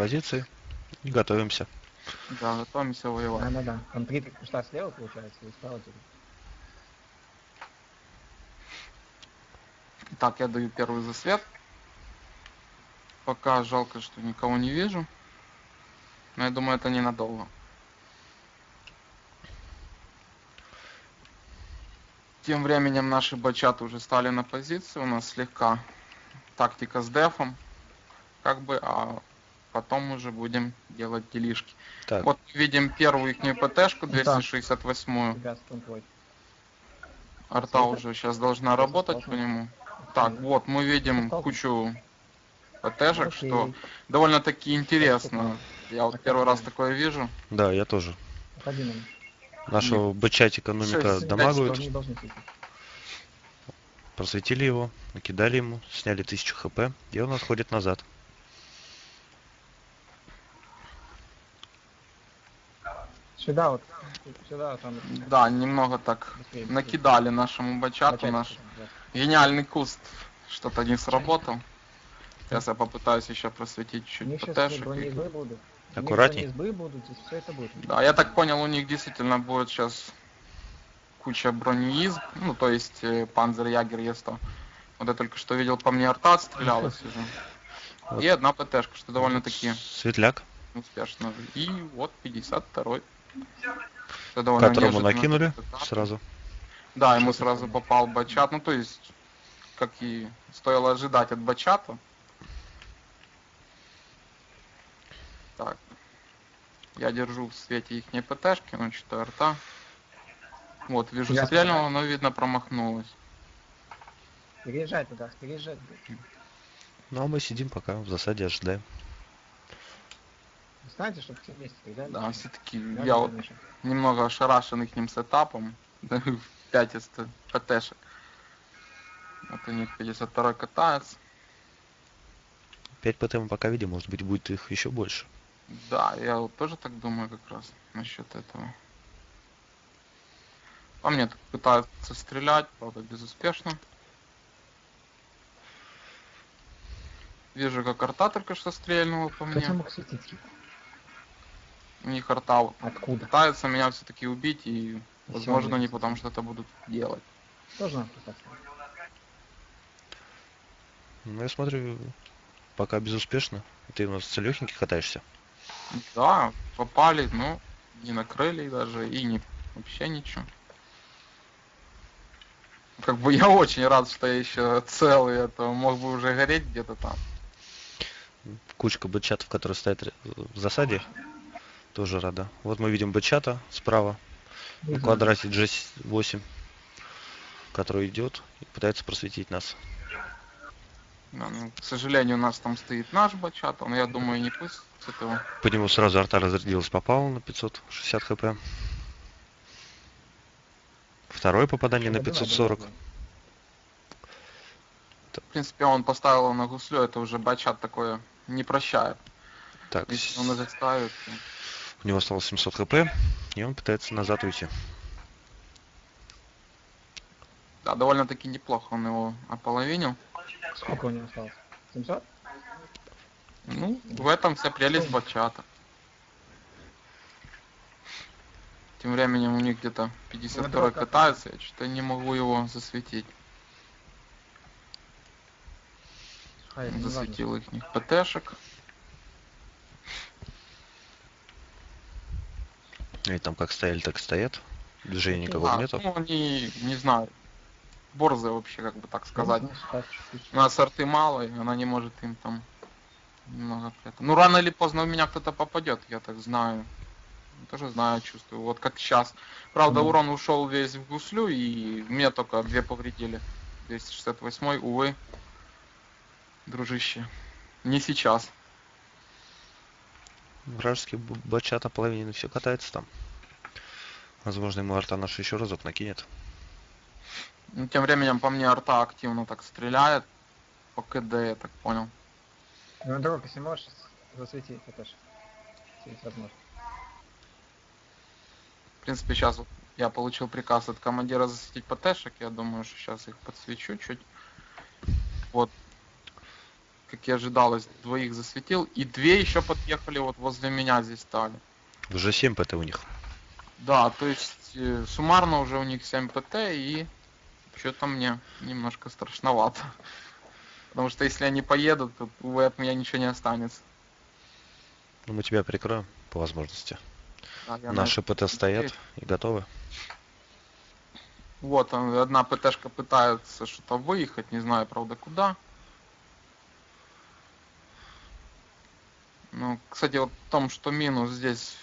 позиции и готовимся. Да, готовимся воевать. Да-да-да. Там три куста слева получается и справа три. Так, я даю первый засвет. Пока жалко, что никого не вижу. Но я думаю, это ненадолго. Тем временем наши бачаты уже стали на позиции. У нас слегка тактика с дефом. Как бы, а потом уже будем делать делишки. Так, Вот видим первую их ПТшку, Да. 268 Ребят, контроль. Арта Супер. уже сейчас должна работать по нему. Так, вот мы видим кучу ПТшек, что довольно-таки интересно. Я вот первый раз такое вижу. да, я тоже. Нашего бычать экономика светить. Просветили его, накидали ему, сняли 1000 хп, и он отходит назад. Сюда вот. Сюда там. Да, немного так накидали нашему бачату. Бачат, Наш гениальный куст что-то не сработал. Сейчас я попытаюсь еще просветить У чуть них сейчас ПТшек. бронеизбы будут. У них Аккуратней. будут, здесь все это будет. Да, я так понял, у них действительно будет сейчас куча бронеизб, ну то есть э, Панзер Ягер есть то. Вот я только что видел, по мне арта отстрелялась уже. Вот. И одна ПТшка, что довольно-таки Светляк, успешно. И вот 52-й. Которому неожиданно. накинули Да. сразу. Да, ему сразу попал бачат. Ну то есть, как и стоило ожидать от бачата. Так. Я держу в свете их ПТшки, ну что арта. Вот, вижу Ясно. стрельнула, но видно промахнулась. Переезжай туда, переезжай. Ну а мы сидим пока в засаде, ожидаем. Знаете, чтобы все вместе передали? Да, все-таки Да, я да, вот Миша. немного ошарашен их сетапом. 5 из ПТшек. Вот у них 52 катается. 5 ПТ мы пока видим, может быть будет их еще больше. Да, я вот тоже так думаю как раз насчет этого. По мне тут пытаются стрелять, правда безуспешно. Вижу, как арта только что стрельнула по мне. мог светить? У них арта вот Откуда? пытаются меня все-таки убить, и, возможно, они потом что-то будут делать. Тоже надо пытаться. Ну я смотрю, пока безуспешно. Ты у нас целехенький катаешься. Да, попали, но не накрыли даже, и не вообще ничего. Как бы я очень рад, что я еще целый, это мог бы уже гореть где-то там. Кучка бычатов, которые стоят ре- в засаде, тоже рада. Вот мы видим бычата справа, Не в квадрате G8, который идет и пытается просветить нас. Да, ну, к сожалению, у нас там стоит наш бачат, он, я думаю, не пусть с этого. По нему сразу арта разрядилась, попала на 560 хп. Второе попадание на Надо, надо, 540. надо. В принципе, он поставил на гуслю, это уже бачат такое не прощает. Так, Если он уже ставит, у него осталось 700 хп, и он пытается назад уйти. да, довольно-таки неплохо он его ополовинил. Сколько у него осталось? 700? Ну, в этом вся прелесть бачата. Тем временем у них где-то 52 Добро, катается, я что-то не могу его засветить. А. Засветил их ПТшек. И там как стояли, так стоят. Движения Окей. никакого А, нету. ну они, не знаю, борзые вообще, как бы так сказать. Ну, сейчас чуть-чуть. У нас арты мало, и она не может им там немного это. Ну рано или поздно у меня кто-то попадет, я так знаю. Тоже знаю, чувствую. Вот как сейчас. Правда, Мгм. урон ушел весь в гуслю, и мне только две повредили. 268 увы. Дружище. Не сейчас. Вражеский б- бачата половина все катается там. Возможно, ему арта наш еще разок накинет. Ну, тем временем по мне арта активно так стреляет. По КД, я так понял. Ну, друг, если можешь, засвети, это же. Если есть возможность. В принципе, сейчас вот я получил приказ от командира засветить ПТшек. Я думаю, что сейчас их подсвечу чуть. Вот. Как и ожидалось, двоих засветил. И две еще подъехали вот возле меня здесь стали. Уже 7 ПТ у них. Да, то есть э, суммарно уже у них 7 ПТ и что-то мне немножко страшновато. Потому что если они поедут, то увы, от меня ничего не останется. Ну, мы тебя прикроем по возможности. Да, на Наши это ПТ стоят и готовы. Вот, он- одна ПТшка пытается что-то выехать, не знаю, правда, куда. Ну, кстати, вот в том, что минус здесь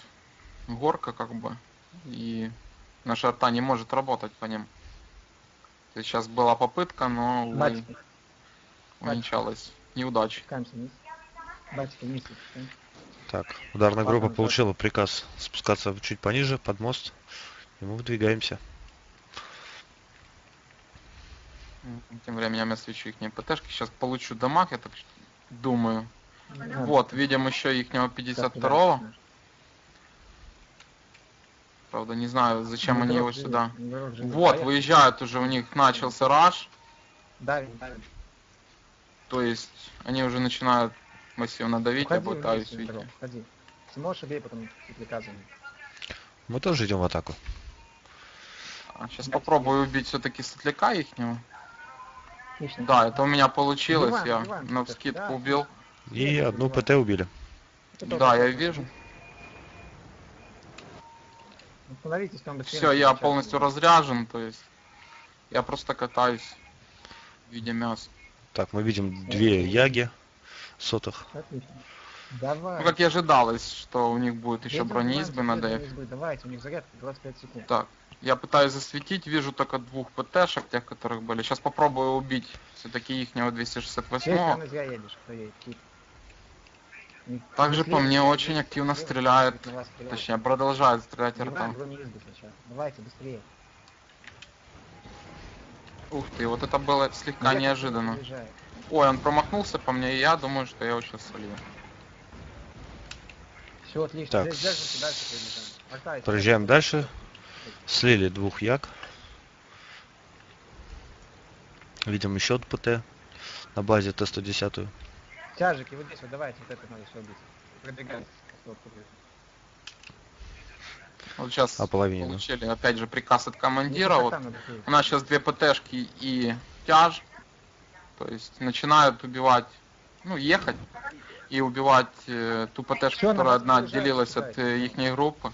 горка, как бы, и наша арта не может работать по ним. То есть сейчас была попытка, но, увы, увенчалась спускаем. Так, ударная группа получила приказ спускаться чуть пониже, под мост. И мы выдвигаемся. Тем временем я свечу их ПТшки. Сейчас получу дамаг, я так думаю. Да, Вот, видим еще ихнего так, 52-го. да. Правда, не знаю, зачем Ну, они его сюда. Вот, выезжают уже, у них начался раш. Давим, давим. То есть они уже начинают массивно давить, я пытаюсь. Если можешь, убей потом приказами. Мы тоже идем в атаку. сейчас попробую убить все-таки сотляка ихнего. Отлично. Да, это у меня получилось, Убиваем, я убиваем на вскидку да. убил. И Ну, одну. ПТ убили. Да, я вижу. Остановитесь, быстрее. Все, я начнем полностью разряжен, то есть я просто катаюсь в виде мяса. Так, мы видим две яги сотых. Отлично. Давай. Ну, как и ожидалось, что у них будет еще бронеизбы их. избы. Давайте, у них зарядка 25 секунд. Так, я пытаюсь засветить, вижу только двух ПТшек, тех, которых были. Сейчас попробую убить все-таки ихнего С чьей 268 стороны зря едешь, кто едет? Также по мне очень активно стреляет, точнее продолжает стрелять сначала. Давайте, быстрее. Ух ты, вот это было слегка неожиданно. Ой, он промахнулся по мне, и я думаю, что я его сейчас солью. Все отлично. Так, держимся, дальше проезжаем. Дальше. Слили двух як. Видим еще ПТ на базе Т-110. Тяжики, вот здесь вот давайте, вот это надо все убить. Продвигайтесь. Вот, сейчас А половине, да? получили опять же приказ от командира. Ну, Вот у нас сейчас две ПТшки и тяж. То есть начинают убивать, ну, ехать и убивать э, ту ПТшку, которая одна отделилась от кидайте. их группы.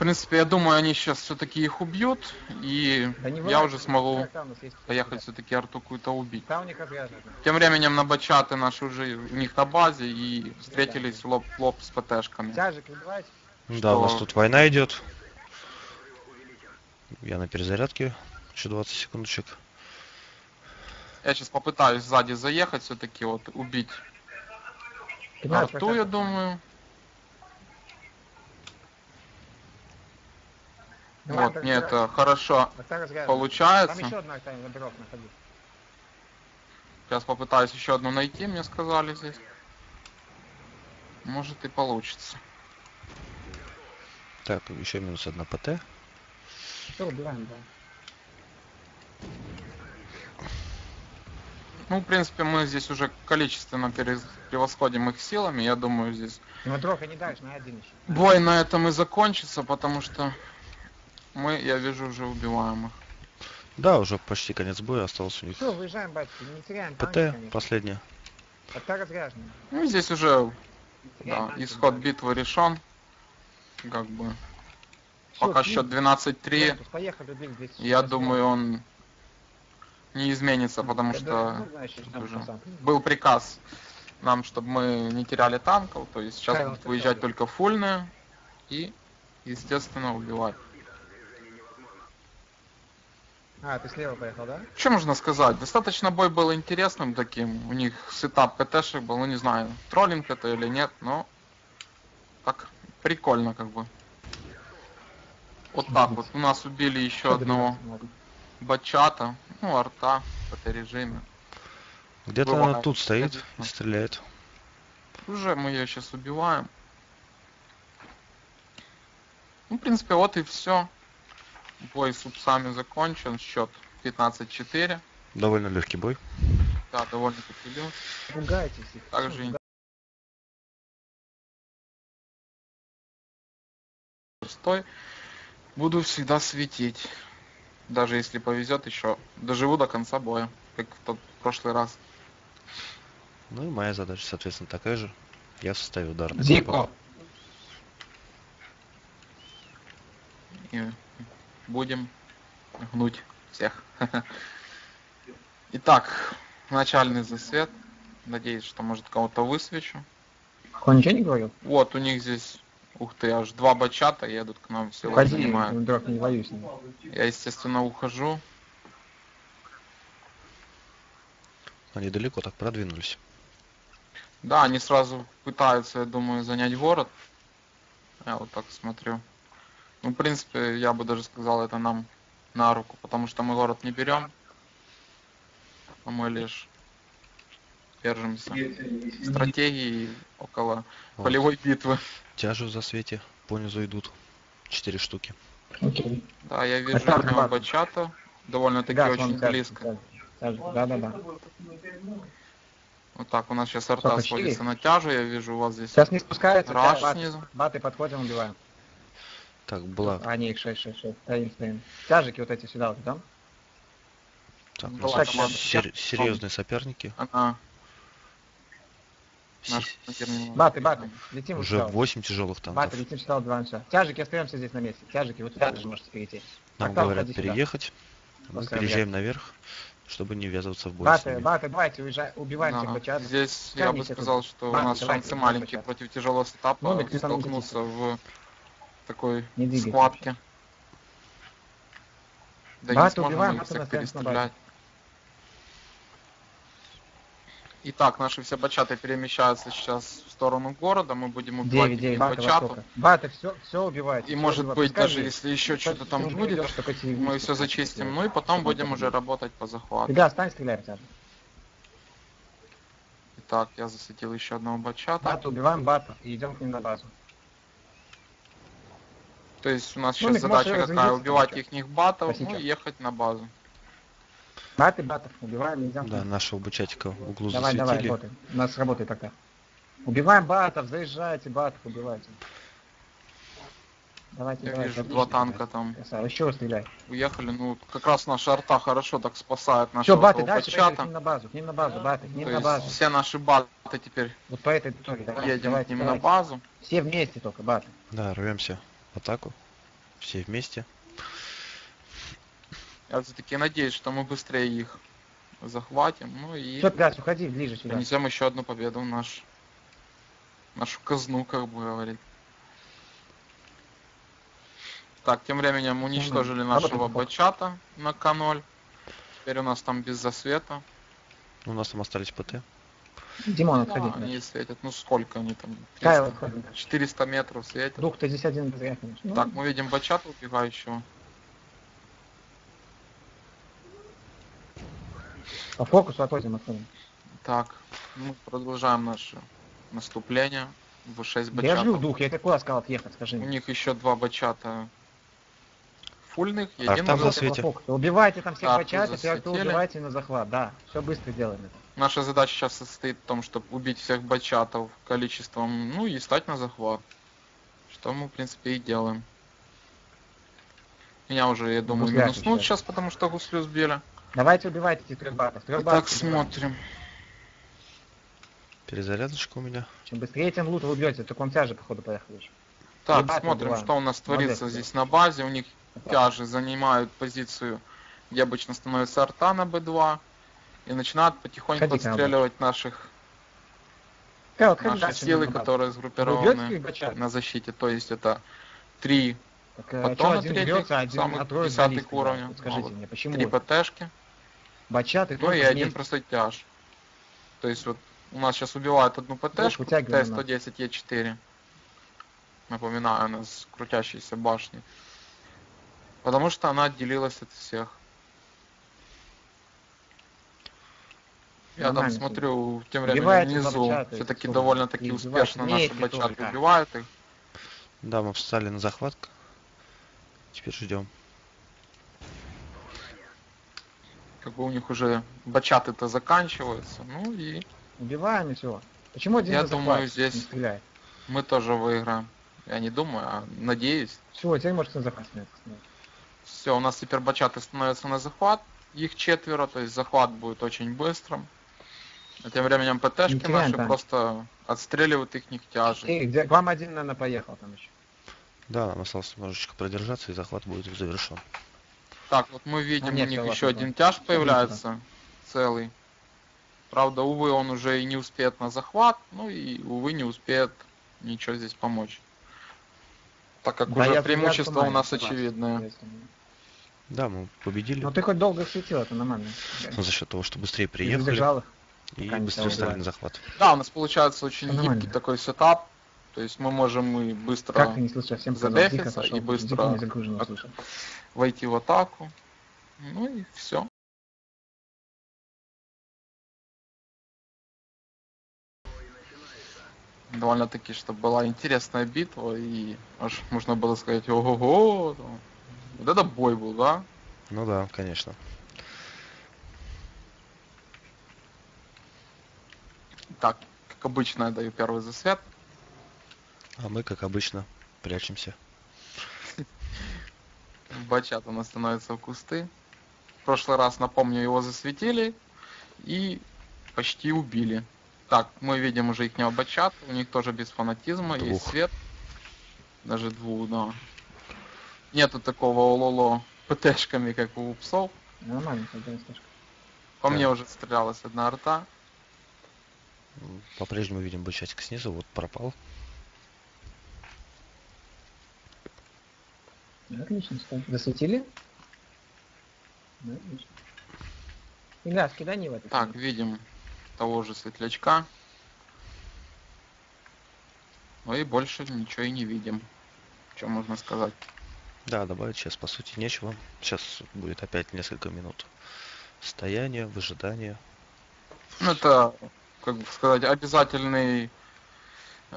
В принципе, я думаю, они сейчас все-таки их убьют, и Да я уже смогу поехать все-таки арту какую-то убить. Там у них разряжено. Тем временем на бачаты наши уже у них на базе и встретились лоб в лоб с ПТшками. Выбивайте. Да, у нас Что? тут война идет. Я на перезарядке. Еще 20 секундочек. Я сейчас попытаюсь сзади заехать все-таки, вот убить арту, я думаю. Вот, мне это хорошо получается. Там еще одна арта на дорог находи. Сейчас попытаюсь еще одну найти, мне сказали здесь. Может и получится. Так, еще минус одна ПТ. Все, убиваем, да. Ну, в принципе, мы здесь уже количественно превосходим их силами. Я думаю, здесь Ну, не дальше, на один еще. бой на этом и закончится, потому что мы, я вижу, уже убиваем их. Да, уже почти конец боя. Осталось у них Все, выезжаем, батьки, не теряем танки, ПТ, конечно. последняя. Арта разряжена. Ну, здесь уже Не теряем да, танки, исход да. битвы решен. Как бы. Всё, Пока клин. счет 12-3. Плинтус, Поехали, двиг 200. Я думаю, он не изменится, потому что Ну, знаешь, тут там уже пацан. был приказ нам, чтобы мы не теряли танков, то есть сейчас Кайл, будут выезжать только фульные и, естественно, убивать. А, ты слева поехал, да? Что можно сказать? Достаточно бой был интересным таким. У них сетап ПТшек был, ну не знаю, троллинг это или нет, но так прикольно как бы. Вот так вот. У нас убили еще одного бачата, ну арта в ПТ-режиме. Где-то Бывает, она тут стоит и стреляет. Уже мы ее сейчас убиваем. Ну, в принципе, вот и все. Бой с упсами закончен. Счет 15-4. Довольно легкий бой. Да, довольно-таки бил. Пугайтесь их. Так Чё же и- Стой. Буду всегда светить. Даже если повезет еще. Доживу до конца боя. Как в тот прошлый раз. Ну и моя задача, соответственно, такая же. Я в составе ударной Зико. Будем гнуть всех. Итак, начальный засвет. Надеюсь, что может кого-то высвечу. Он ничего не говорил? Вот у них здесь, ух ты, аж два бачата едут к нам, все Ходи, занимают. друг, не ним. Я, естественно, ухожу. Они далеко так продвинулись. Да, они сразу пытаются, я думаю, занять город. Я вот так смотрю. Ну, в принципе, я бы даже сказал, это нам на руку, потому что мы город не берем, а мы лишь держимся стратегии около Вот. полевой битвы. Тяжу в засвете, понизу идут. Четыре штуки. Окей. Да, я вижу Это у него ладно. бачата, довольно-таки очень тяжет, близко. Да-да-да. Вот так, у нас сейчас арта сводится четыре? на тяжу, я вижу у вас здесь Сейчас не спускается. раш бат- снизу. Баты подходим, убиваем. Так, была... А, не, их 6, 6, 6. Стоим, стоим. Тяжики вот эти сюда, вот там. Так, у нас команда. сер- серьезные соперники. Си- наш Баты, баты. Летим Уже сюда. 8 тяжелых танков. Баты, летим сюда, два начала. Тяжики, остаемся здесь на месте. Тяжики, вот сюда даже можете перейти. Нам Портал, говорят ходи сюда. переехать. Мы переезжаем наверх, чтобы не ввязываться в бой Баты, баты, давайте, уезжай, убиваем всех Да, бачат. Здесь я бы Камните сказал, тут. что у Баты, нас давайте, шансы давайте, маленькие бачат. против тяжелого там не столкнуться в такой Не схватке. Да не Баты сможем убиваем, их всех перестрелять. Итак, наши все бачаты перемещаются сейчас в сторону города, мы будем убивать 9, 9, их баты, бачатов. востока. Баты, все, все убивайте. И всё может убивайте. быть, Пускай даже если еще что-то там будет, тебе мы все зачистим. Ну и потом будем уже работать по захвату. Ребят, стань, стреляй, тяжи. Итак, я засветил еще одного бачата. Баты, убиваем бата и идем к ним на базу. То есть у нас Ну, сейчас можешь задача какая? Убивать короче. их батов, ну и ехать на базу. Баты, батов, убиваем, идем. к Да, нашего бычатика в углу Давай, давай, засветили. работаем. У нас работает тогда. Убиваем батов, заезжайте, батов убивайте. Давайте, Я давайте. вижу два танка там Красава, еще стреляй. уехали. Ну, как раз наша арта хорошо так спасает Все, нашего баты, дальше поехали к бачата. ним на базу, к ним на базу, баты, к ним То на есть базу. все наши баты теперь Вот по этой точке, давайте, едем к давайте, ним на давайте. базу. Все вместе только, баты. Да, рвемся атаку. Все вместе. Я все-таки надеюсь, что мы быстрее их захватим. Ну и Все, Газ, уходи ближе сюда. принесем еще одну победу в наш нашу казну, как бы говорить. Так, тем временем уничтожили Мгм. нашего бачата на К0. Теперь у нас там без засвета. У нас там остались ПТ. Димон, отходи. они светят. Ну сколько они там? Кайл, 300, отходи. 400 метров светят. Дух, ты здесь один зря, конечно. Ну, Так, мы видим бачата убегающего. По фокусу отходим, отходим. Так, мы продолжаем наше наступление. В 6 Да Я жду бачатов. дух, я тебе куда сказал отъехать, скажи У мне. них еще два бачата фульных А там уже- за свете. По фокусу. Убивайте там всех Так, бачатов, и убивайте на захват, да. Все быстро делаем это. Наша задача сейчас состоит в том, чтобы убить всех бачатов количеством, ну и стать на захват. Что мы, в принципе, и делаем. Меня уже, я думаю, Гусляки минуснут сейчас. сейчас, потому что гуслю сбили. Давайте убивайте этих трех батов. Трех Итак, батов смотрим. Перезарядочка у меня. Чем быстрее тем лут вы убьете, так он тяже, походу, поехал уже. Так, Ребята, смотрим, убиваем. что у нас творится Молодец, здесь на базе. У них тяжи занимают позицию, где обычно становится арта на Б2. И начинают потихоньку Ходи-ка, отстреливать наших, отходи наши силы, которые сгруппированы бачат? на защите. То есть это три, Так, э, Потом один третьих, один самых десятых уровня. Вот Скажите вот мне, почему? три ПТшки, Бачаты ну и один простой тяж. То есть вот у нас сейчас убивают одну ПТшку, вытягиваем Т-110 Е4. Напоминаю, у нас крутящиеся башни. Потому что она отделилась от всех. Я там смотрю, тем временем Убивайте внизу все-таки довольно-таки успешно наши бачаты убивают их. Да, мы встали на захват. Теперь ждем. Как бы у них уже бачаты-то заканчиваются. Ну и Убиваем и все. Почему один Я думаю, здесь- не стреляет? мы тоже выиграем. Я не думаю, а надеюсь. Все, теперь может на захват снять. Все, у нас теперь бачаты становятся на захват. Их четверо, то есть захват будет очень быстрым. А тем временем ПТшки теряем наши тайм. просто отстреливают их. Эй, где... К вам один, наверное, поехал там еще. Да, нам осталось немножечко продержаться, и захват будет завершен. Так, вот мы видим, А, у них еще один тяж появляется, целый. Правда, увы, он уже и не успеет на захват, ну и, увы, не успеет ничего здесь помочь. Так как Да, уже преимущество у нас очевидное. если- Да, мы победили Ну ты хоть долго светил, это нормально. за счет того, что быстрее приехали. И быстрее стало стали бывать. на захват. Да, у нас получается очень нормально. гибкий такой сетап. То есть мы можем и быстро Как не слышал? Всем задефиться и быстро не от- войти в атаку. Ну и все. Довольно-таки, чтобы была интересная битва, и аж можно было сказать, ого-го, вот это бой был, да? Ну да, конечно. Так, как обычно, я даю первый засвет. А мы, как обычно, прячемся. Бачат у нас становится в кусты. В прошлый раз, напомню, его засветили и почти убили. Так, мы видим уже их бачат, у них тоже без фанатизма, есть Двух. свет. Даже двух, да. Нету такого ололо ПТшками, как у псов. Нормально. По Да. мне уже стрелялась одна арта. По-прежнему видим бычатик снизу, вот пропал. Отлично, стой. Засветили? Ну, отлично. Илья, скидани в это. Так, видим того же светлячка. Ну и больше ничего и не видим. Что можно сказать? Да, добавить сейчас, по сути, нечего. Сейчас будет опять несколько минут стояния, выжидания. Ну, это, как бы сказать, обязательный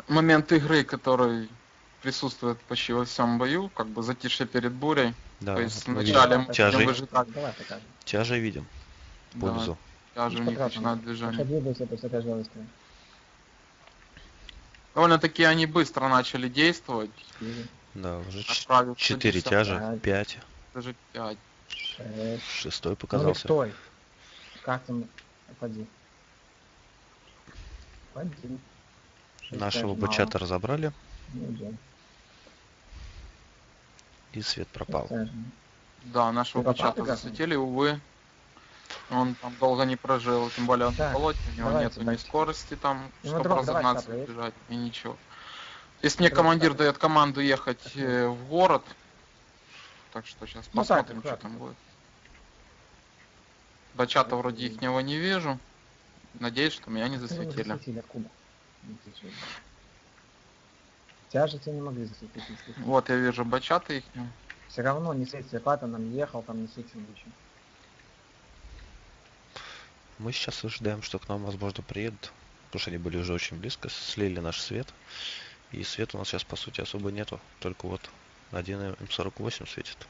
момент игры, который присутствует почти во всем бою, как бы затишье перед бурей. Да, То есть вначале видим мы будем выжидать. Давай покажем. тяжей видим в Да, пользу. тяжи у них начинают движение. Довольно-таки они быстро начали действовать. Да, уже ч- Отправил четыре 150, тяжа, пять. пять, Даже 5. шесть. шестой Ну, показался. стой. Как там? Поди. Шесть Нашего тяж бачата разобрали. Ну, и свет пропал. Да, нашего как? засветили, увы. Он там долго не прожил, тем более он Так, на болоте, у него давайте, нету ни скорости там, Ну, чтобы давай разогнаться, сюда, бежать, и ничего. Если мне командир давай. дает команду ехать э, в город, так что сейчас Ну, посмотрим, так, что там будет. Бачата вроде их него не вижу. Надеюсь, что меня не засветили. Откуда? Слышу. Тяжи тебе не могли засветить. Вот я вижу бачата их. Все равно не светит Пата нам ехал, там не светил ничего. Мы сейчас ожидаем, что к нам, возможно, приедут. Потому что они были уже очень близко, слили наш свет. И света у нас сейчас, по сути, особо нету. Только вот один М48 светит.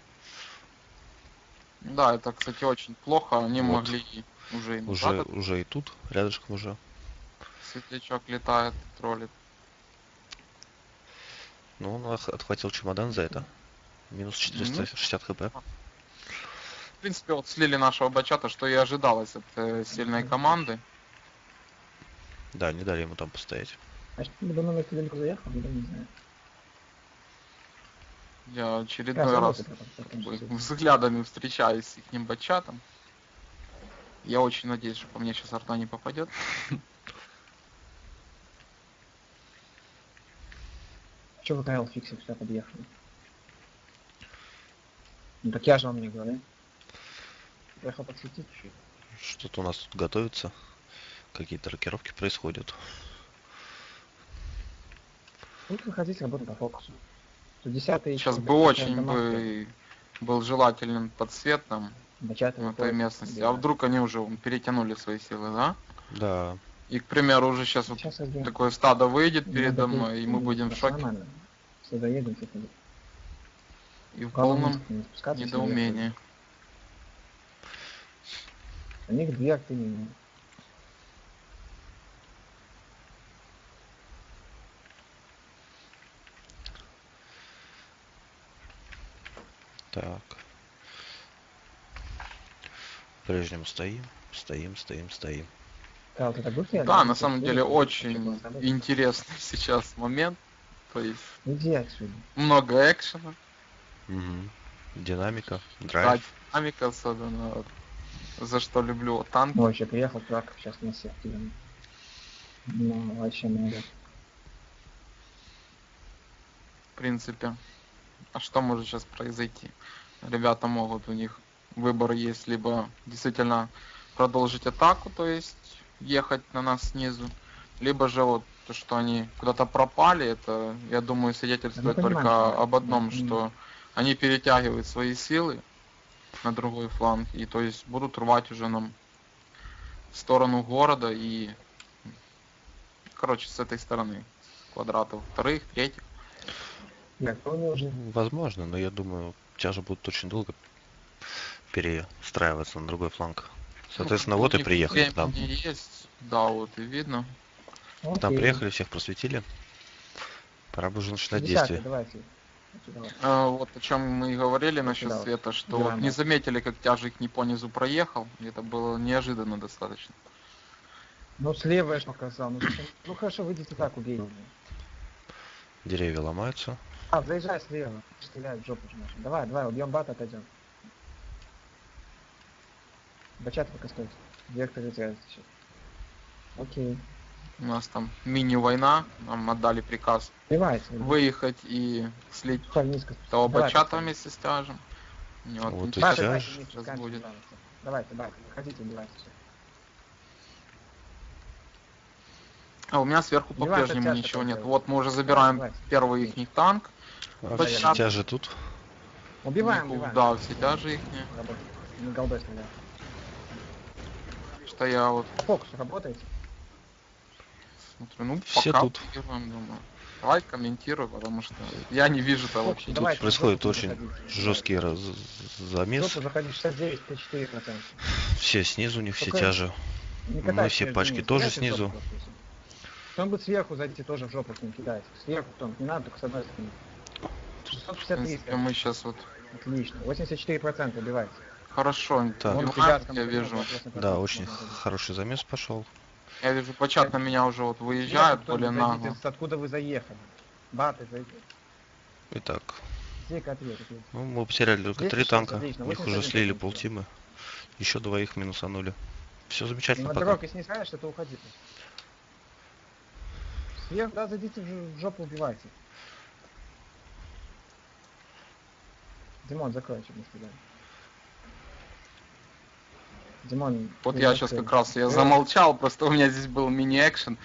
Да, это, кстати, очень плохо. Они Вот. могли уже Уже, уже и тут, рядышком уже. светлячок летает, троллит. Ну, он отхватил чемодан за это. Минус 460 хп. В принципе, вот слили нашего бачата, что и ожидалось от э, сильной команды. Да, не дали ему там постоять. А что, либо номер далеко заехал, либо не знаю. Я очередной Я раз потом взглядами встречаюсь с их бачатом. Я очень надеюсь, что по мне сейчас арта не попадет. Че вы КЛ фиксил, сюда подъехали? Ну так я же вам не говорю. Приехал подсветить чуть. Что-то у нас тут готовится. Какие-то рокировки происходят. Тут выходить, работать по фокусу. Сейчас бы очень бы был желателен подсвет на той местности. А вдруг они уже перетянули свои силы, да? Да, И, к примеру, уже сейчас вот Сейчас один. такое стадо выйдет Ну, передо да, мной, и мы ну, будем в шоке. Все доедем, все ходим. и в полном не недоумении. У них две минимум. Так. По-прежнему стоим, стоим, стоим, стоим. Да, вот это быстрее. Да, на самом деле очень интересный сейчас момент. То есть Иди отсюда. много экшена, Мгм. Динамика, да, драйв. динамика особенно. вот, За что люблю танки. Ой, еще приехал трак, сейчас на всех. Ну, вообще много. в принципе. А что может сейчас произойти? Ребята могут, у них выбор есть либо действительно продолжить атаку, то есть ехать на нас снизу, либо же вот то, что они куда-то пропали, это, я думаю, свидетельствует понимаем, только об одном, да, что они перетягивают свои силы на другой фланг, и то есть будут рвать уже нам в сторону города и, короче, с этой стороны квадратов вторых, третьих. Возможно, но я думаю, тяжи будут очень долго перестраиваться на другой фланг. Соответственно, Ну, вот и приехали времени есть, да, вот и видно. Там Окей. приехали, всех просветили. Пора бы уже начинать 50, действие. Давайте. Давай. А, вот о чем мы и говорили насчет Да. света, что Да, вот да. не заметили, как тяжик не по низу проехал. И это было неожиданно достаточно. Ну, слева я показал. Ну, ну хорошо, выйдите так, убейте. Деревья ломаются. А, заезжай слева. Стреляй в жопу. Давай, давай, убьем бат, отойдем. Бачат пока стоит. Теряется сейчас. Окей. У нас там мини-война, нам отдали приказ Сливайте. выехать и слить низко. того Давай, бачата вместе с тяжем. Вот Вот и тяж. давайте сейчас камень будет. Давайте, давайте, выходите, убивайте всё. А у меня сверху по-прежнему ничего нет. Вот мы уже забираем Давай. первый их танк. А все тяжи тут. Убиваем, убиваем. Да, все тяжи их. Не голдой стреляй. Что я вот Фокус работаете? смотрю, ну Все пока тут. выигрываем, думаю. Давай комментируй, потому что я не вижу того вообще. давайте, Происходит очень заходите. жесткий раз- замес. Жопу заходи 69 4 процента. Все снизу, у них все тяжи. Не Мы все пачки ними, тоже снизу. всё. Кто-нибудь сверху зайдите тоже в жопу с ним кидайте. Сверху кто не надо, только с одной стороны. В 653, принципе, мы сейчас вот отлично. 84% убивайте. Хорошо Так. Убиваем, ребяткам я вижу. 28% Да, очень хороший замес пошел. Я вижу, почат на меня уже вот Сверху выезжают, более нагло. откуда вы заехали. Баты зайдите. Итак, Зейка ответ, ответ. ну, мы потеряли только три танка. отлично, У них уже 81 слили полтимы. Еще двоих минусанули. Все замечательно на пока. дорог, если не справишься, то уходите. Сверху, да, зайдите в жопу, убивайте. Димон, закрой, чтобы не стреляли. Димон, Вот я сейчас как раз, я Э, замолчал, просто у меня здесь был мини-экшен.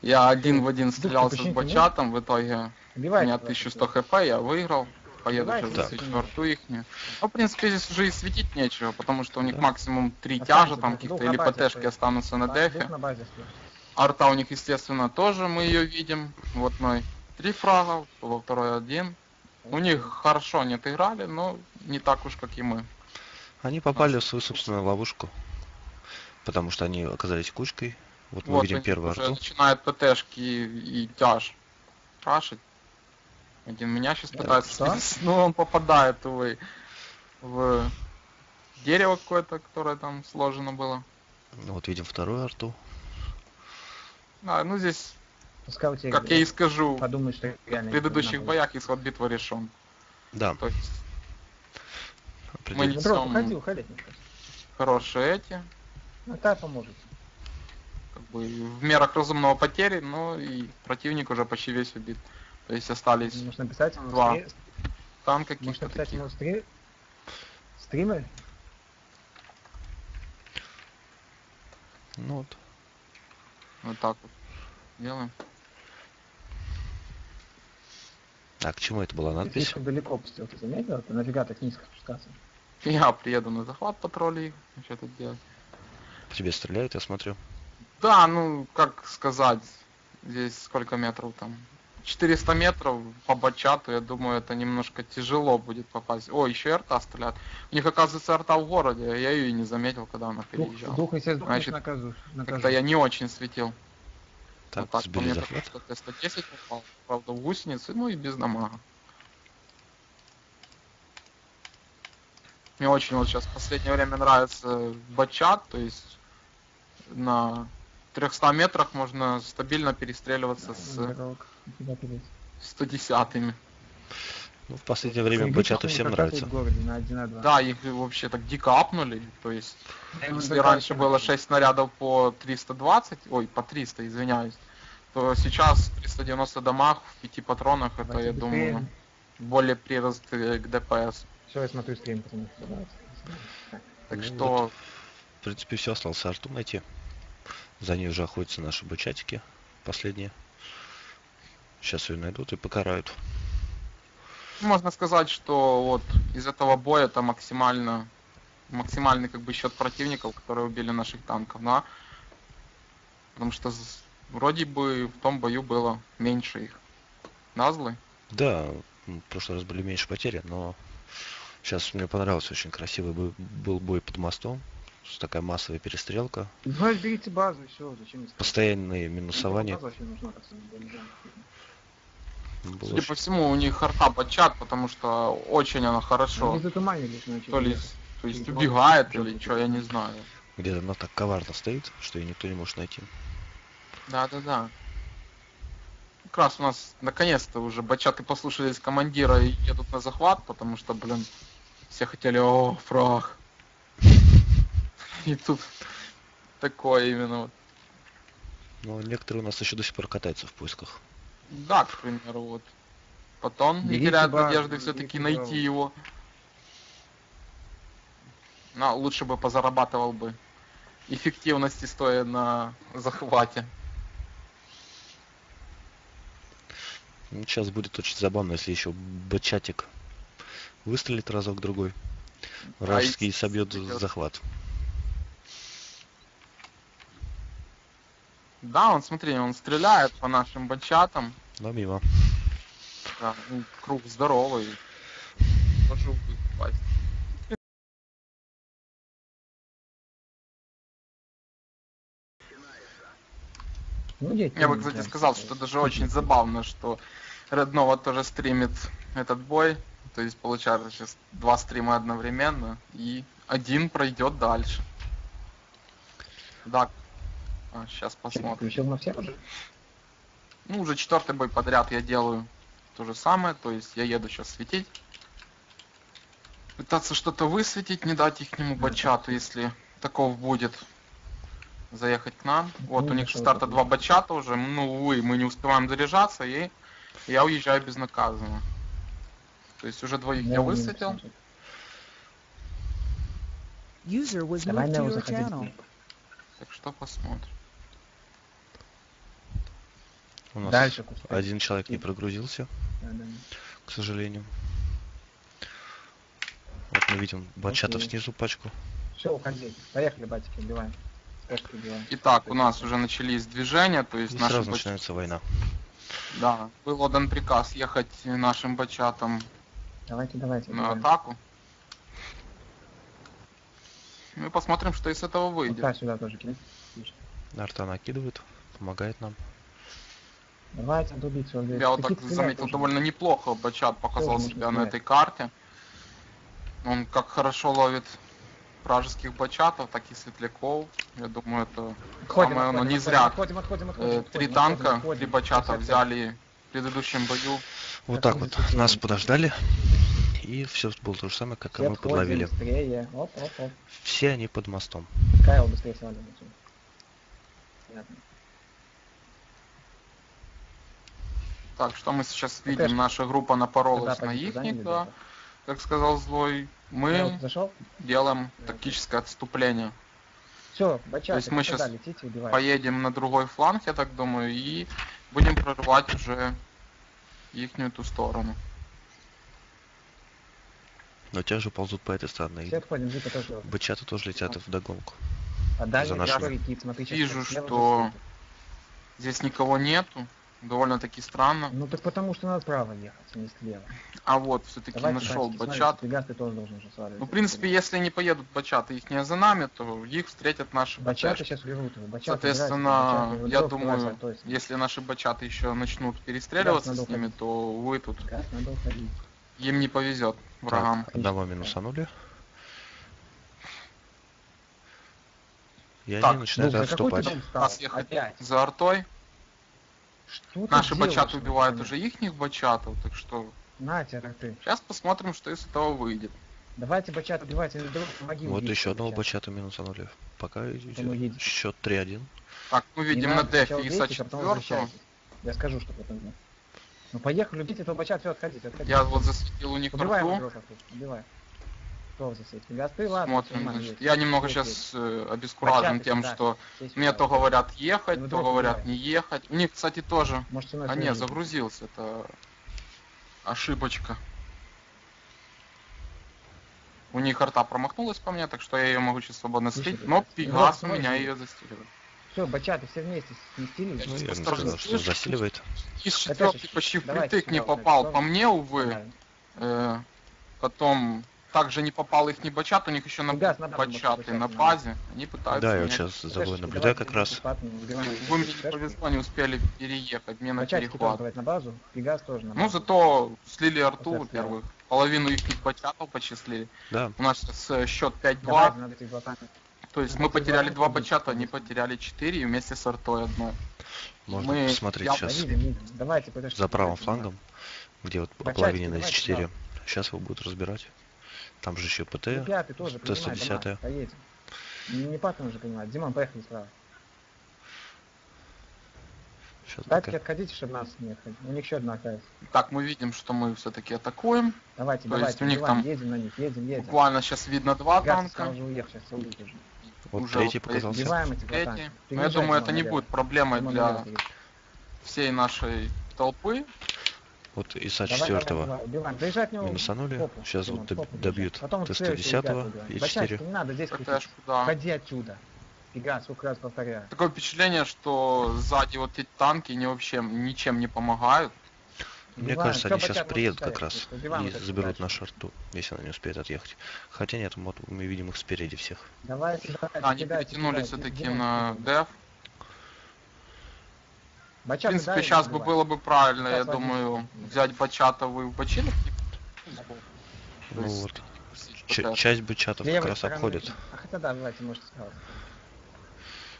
Я один в один Дух, стрелялся с бачатом, в итоге у меня давайте. 1100 хп, я выиграл. Поеду сейчас за четвертую их. Ну, в принципе, здесь уже и светить нечего, потому что у них максимум три тяжа, там каких-то или ПТшки останутся на дефе. Арта у них, естественно, тоже мы ее видим. В одной три фрага, во второй один. У них хорошо не отыграли, но не так уж, как и мы. Они попали в свою собственную ловушку. Потому что они оказались кучкой. Вот мы Вот видим они первую уже арту. начинают ПТшки и, и тяж рашить. Один меня сейчас пытается но он попадает, увы, в дерево какое-то, которое там сложено было. Вот видим вторую арту. А, ну здесь, тебя как я и скажу, подумают, что в предыдущих боях исход битвы решен. Да, То есть определенно. не- несём- уходи, уходи. хорошие эти, Ну, та поможет. как бы в мерах разумного потери, но и противник уже почти весь убит. То есть остались Можешь написать Два. стри- там Можешь написать таких. ему стри... стримы? Ну вот. Вот так вот делаем. А к чему это была Ты надпись? слишком далеко пустил, ты заметил? Ты нафига так низко спускаться? Я приеду на захват патрули, что тут делать. По тебе стреляют, я смотрю. Да, ну, как сказать, здесь сколько метров там? 400 метров по бачату, я думаю, это немножко тяжело будет попасть. О, еще и арта стреляет. У них, оказывается, арта в городе, я ее и не заметил, когда она переезжала. дух если Значит, накажу. накажу. Как-то я не очень светил. Так, Вот так, мне захват. только что Т-110 попал, правда, в гусеницы, ну и без дамага. Мне очень вот сейчас в последнее время нравится бачат, то есть на 300 метрах можно стабильно перестреливаться с Здоровок. Тебя пилить. 110-ми. Ну, в последнее время бачаты всем прокатывают нравится. в городе на 1 на 2. Да, их вообще так дико апнули, то есть Если раньше было нравится. 6 снарядов по 320, ой, по 300, извиняюсь, то сейчас 390 дамаг в 5 патронах, это, я думаю, более прирост к ДПС. Все, я смотрю стрим, потому что давайте. Так, Так Ну что, вот. В принципе, все осталось арту найти. За ней уже охотятся наши бычатики последние. Сейчас ее найдут и покарают. можно сказать, что вот из этого боя это максимально, максимальный как бы счет противников, которые убили наших танков, да? Потому что вроде бы в том бою было меньше их. Да, злый? Да, в прошлый раз были меньше потери, но сейчас мне понравился очень красивый бой- был бой под мостом. Такая массовая перестрелка, Ну, берите базу, все, зачем искать? постоянные Ну, минусования. Было Судя очень- по всему, у них арта бачат, потому что очень она хорошо. Значит. То ли, то есть Ну, убегает или что, я не знаю. Где-то она так коварно стоит, что ее никто не может найти. Да, да, да. Как раз у нас наконец-то уже бачаты послушались командира и едут на захват, потому что, блин, все хотели, о, фраг. И тут такое именно вот. Но некоторые у нас еще до сих пор катаются в поисках. Да, к примеру, вот. Потом не базу, надежды все-таки найти его. Но лучше бы позарабатывал бы эффективности, стоя на захвате. Ну, Сейчас будет очень забавно, если еще бачатик выстрелит разок-другой. А Вражеский и собьет захват. Да, он, смотри, он стреляет по нашим бачатам. Но мимо. Да, ну, круг здоровый. Будет попасть. Ну, Я бы, кстати, да. сказал, что даже очень забавно, что Реднова тоже стримит этот бой. То есть получается сейчас два стрима одновременно, и один пройдет дальше. Да. сейчас Чё, посмотрим. Включил на всех уже? Ну, уже четвертый бой подряд я делаю то же самое, то есть я еду сейчас светить. Пытаться что-то высветить, не дать их нему бачату, если таков будет заехать к нам. Вот Ну, у них старта два бачата уже, ну, увы, мы не успеваем заряжаться, и я уезжаю безнаказанно. То есть уже двоих я. User was Давай moved to your channel. Так что посмотрим. У нас Дальше один человек не прогрузился, Да, да. к сожалению. Вот мы видим бачатов Окей. снизу пачку. Все, уходи. Поехали, батики, убиваем. Итак, у нас уже начались движения, то есть И сразу бач- начинается война. Да, был отдан приказ ехать нашим бачатам Давайте, давайте. на убиваем. атаку. Мы посмотрим, что из этого выйдет. Ульта сюда тоже кинь. Арта накидывает, помогает нам. Давайте, надо убить своего Я вот так заметил, тоже. довольно неплохо Бачат показал Тоже себя на этой карте. Он как хорошо ловит вражеских бачатов, так и светляков. Я думаю, это Отходим, самое оно отходим, не отходим, зря. Отходим, отходим, отходим, Э, отходим, Три отходим, танка, отходим. три бачата 55. взяли в предыдущем бою. Вот так вот. Нас подождали. И все было то же самое, как и мы подловили. быстрее. Оп, оп, оп. Все они под мостом. Кайл быстрее. Понятно. Так, что мы сейчас Ну, видим? Наша группа напоролась на ихних, да, да. как сказал Злой. Мы зашел? делаем тактическое отступление. Все, бачаты, есть мы летите, убивайте. Поедем на другой фланг, я так думаю, и будем прорывать уже ихнюю ту сторону. Но те же ползут по этой стороне. Все отходим, Зика тоже. Бычаты тоже летят в догонку. А дальше нашими. сейчас Вижу, что здесь никого нету. Довольно-таки странно. Ну так потому что надо право ехать, а не слева. А вот, все-таки Давайте, нашел смотрите, бачат. Ты тоже должен уже сваливать. Ну, в принципе, если не поедут бачаты их не за нами, то их встретят наши Бачаты бачаты. сейчас берут его. Бачаты Соответственно, играйте, я бачаты, думаю, вот то есть если наши бачаты еще начнут перестреливаться с ними, то вы тут, Газ надо уходить. им не повезет, врагам. Так, одного минусанули. И Так, они начинают Ну, отступать. Опять. За артой Что наши делаешь, бачаты убивают уже ихних бачатов, так что На тебя ты. сейчас посмотрим, что из этого выйдет. Давайте бачат убивайте, или друг, помоги Вот убить еще одного бачата. бачата минусанули. Пока счет 3-1. Так, мы видим на дефе ИСа бейте, потом 4 возвращайтесь. Я скажу, что потом. Ну поехали, убить этого бачат, все, отходите, отходите. Я вот засветил у них Убивай убивай. Ладно, Смотрим, значит. Я немного сейчас обескуражен Бачаты тем, что мне то говорят ехать, Ну, то говорят не ехать. У них, кстати, тоже. Может, А не, загрузился, это ошибочка. У них арта промахнулась по мне, так что я ее могу сейчас свободно слить, но Пегас у меня ее застиливает. Все, бачаты все вместе сместились. Ну, я сказал, что засиливает. Из четверки почти впритык не попал по мне, увы. Э, Потом также не попал их не бачат, у них еще на на базу бачаты на базе. Они пытаются Да, я вот сейчас за тобой Флешки наблюдаю как раз. бесплатно, убиваем. Вы мне не Флешки. повезло, не успели переехать, мне на перехват. на базу, Пегас тоже на Ну, зато слили арту, во-первых. Половину их бачатов почислили. Да, У нас сейчас счет 5-2. Давайте, надо этих блатан. То есть мы потеряли два бачата, они потеряли 4 и вместе с артой одной. можно Мы посмотреть Да, сейчас. Давайте, подожди. за правым флангом, где вот половина из давайте 4. Сейчас его будут разбирать. Там же еще Ну, ПТ. пятый тоже, принимай, Т-110. давай, поедем. Не, не патон уже понимает. Димон, поехали справа. Сейчас Татки отходите, чтобы нас не отходить. У них еще одна окажется. Так, мы видим, что мы все-таки атакуем. Давайте, То давайте, есть у них убиваем, там едем на них, едем, едем. Буквально сейчас видно два Газ танка. уже уехал, сейчас уйдет уже. Вот уже третий вот показался. Убиваем этих Третий. блатанов. Но я думаю, это не будет проблемой для всей нашей толпы. Вот ИСа Давай, давай, 4 давай, убиваем. Заезжай от него. минусанули. Сейчас вот доб- добьют держи. Потом Т-110 следующие ребята убиваем. и Бачатики 4. не надо здесь. Ходи отсюда. Фига, сколько раз повторяю. Такое впечатление, что сзади вот эти танки не вообще ничем не помогают. Мне кажется, они сейчас приедут как раз и заберут нашу арту, если она не успеет отъехать. Хотя нет, вот мы видим их спереди всех. Давайте, Они перетянули все-таки на кидайте. Деф. В принципе, дай сейчас бы было бы правильно, я Сейчас возьму. думаю, взять бачатов и в бочинок. Ну есть вот. Ч- часть бычатов С как левой раз стороны. обходит. А хотя да, давайте, можете сказать.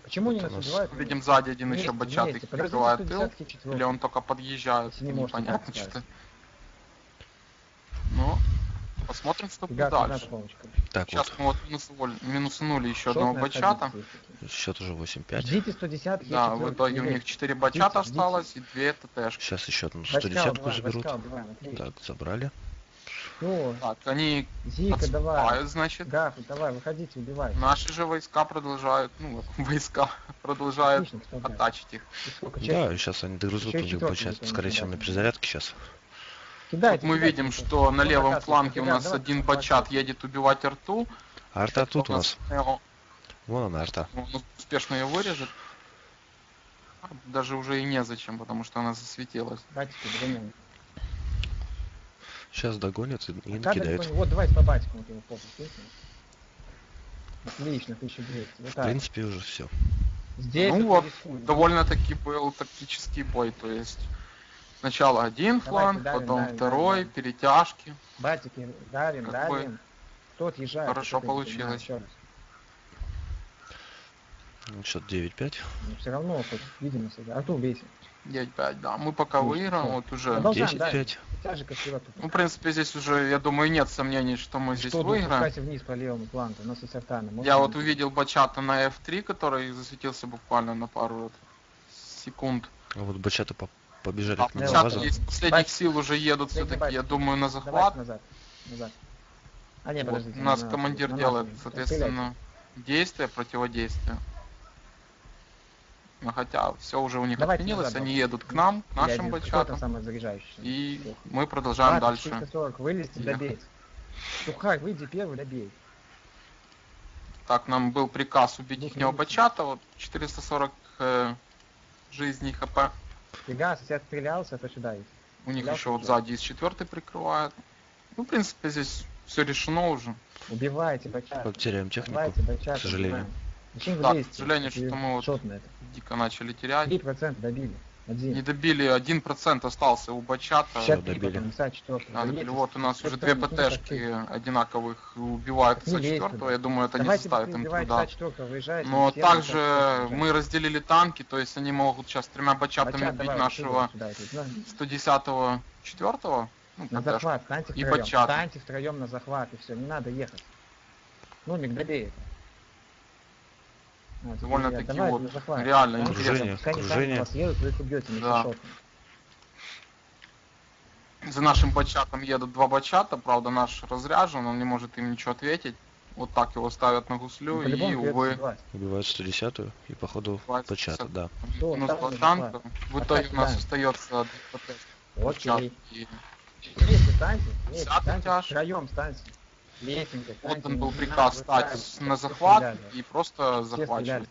Почему не Вот у нас убивают? Видим сзади один Вместе, еще бачат вместе. их Подождите, прикрывает тыл. 110-ки, четвёрки. Или он только подъезжает, не непонятно. Ну, посмотрим, что будет дальше. Так Сейчас вот, мы вот минусоволь- минусанули еще Шотные одного бачата. счет уже 8-5. Ждите 110 Да, в итоге у них 4 бачата ждите. осталось и 2 ТТшки. Сейчас еще одну Войска 110 убиваем, заберут. Так, забрали. Всё, Так, они Зика, давай. отступают, значит. Гаф, давай, выходите, убивай. Наши же войска продолжают, ну, войска продолжают Отлично, оттачить их. Да, сейчас они догрызут, у них не скорее всего, на перезарядке сейчас. Кидайте, Мы кидайте, видим, кидайте. что на Ну, левом фланге у нас один бачат едет убивать арту. Арта тут у нас. Вон она, арта. Он успешно ее вырежет. А, Даже уже и незачем, потому что она засветилась. Сейчас догонят и, и А накидают. Вот, давайте по батикам вот его попу слышно. Отлично, 1200. Вот В принципе, уже все. Здесь Ну вот вот. Довольно-таки был тактический бой, то есть сначала один Давайте фланг, давим, потом давим, второй, давим, перетяжки. Батики, давим, Как бы давим. Кто отъезжает? хорошо понимает, получилось. ещё раз. Счет 9-5. Но все равно хоть видимость. это. Артур, бейте. 9-5, да. Мы пока Ну, выиграем, вот уже. Продолжаем, да. 10-5. Тяжи красиво тут. Ну, в принципе, здесь уже, я думаю, нет сомнений, что мы здесь Что, выиграем. спускайся вниз по левому флангу, у нас и сортаны. Я вот увидел бачата на F3, который засветился буквально на пару вот секунд. А вот бачаты по- побежали А к нам на базу. из последних сил уже едут все-таки, я думаю, на Давайте захват. назад. Назад. А не, Вот, подождите. у нас на командир на делает, идет. соответственно, действие, противодействие. Ну, хотя все уже у них Давайте отменилось, назад, они давай. едут к нам, к Стреляйте. нашим бачатам. И мы продолжаем Ладно, дальше. 440, вылезти, ехать. добей. Сухарь, выйди первый, добей. Так, нам был приказ убить их бачата, вот 440 э, жизней хп. Фига, сосед стрелялся, то сюда есть. У них еще вот сзади из четвертой прикрывает. Ну, в принципе, здесь все решено уже. Убивайте бачат. Как теряем технику. Убивайте бачат. к сожалению. убиваем. Так, к сожалению, что мы вот- это. Дико начали терять. 3% добили. Один. Не добили, 1% остался у Бачата. 63 добили. потом, 54. А, добили. Вот у нас уже две ну, ПТшки одинаковых убивают Так не лезь 4 туда. Я думаю, это не Давайте составит им труда. 54 выезжайте. Но также 54 мы разделили танки, то есть они могут сейчас тремя бачатами Бачат, бить нашего сюда, сюда, сюда. 110-го, 4 ну, На захват, станьте И втроем. Станьте втроем на захват, и все, не надо ехать. Ну, не добей это. Вот, Довольно-таки давай вот на захват. реально интересно. Окружение. вас едут, вы их убьете, не Да. За нашим бачатом едут два бачата, правда наш разряжен, он не может им ничего ответить. Вот так его ставят на гуслю, Ну, и, увы. Убивают 110-ю и походу 20, почата, 50. да. Танка. захват. В итоге у нас остается Окей. и Вместе станьте, вместе станьте, втроем станьте. Лесенка, станьте, Отдан был приказ надо стать на захват и просто захватывать.